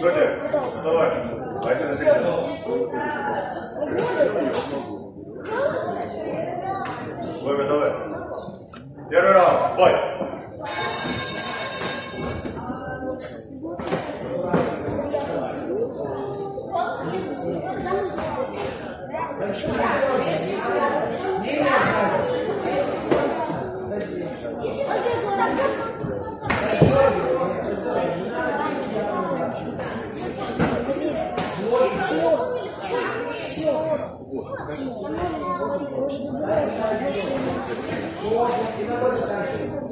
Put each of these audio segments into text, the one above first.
Сотя, давай. Так что вы делаете? Не мешайте. Зачем? Вот, и на больше дальше.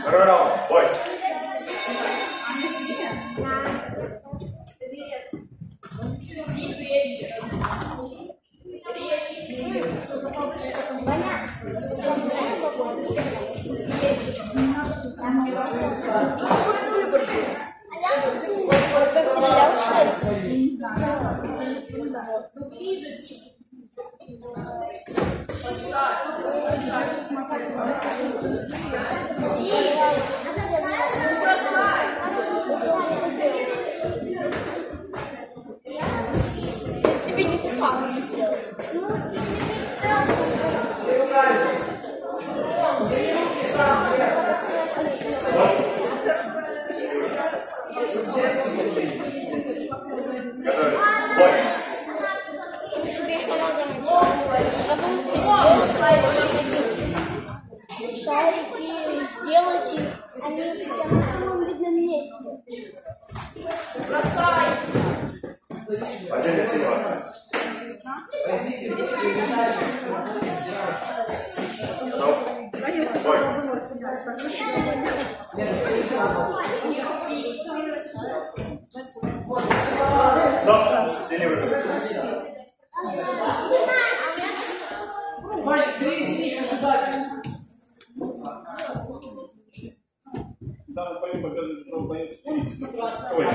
Второй раунд. Бой. Пострелял шерсть. Тебе Видном месте. Отдельно сильно. Готов? Бой. Стоп. Синий выход. Мальчик, Там поем победу Петрову боец. Ой, страшно. Ой.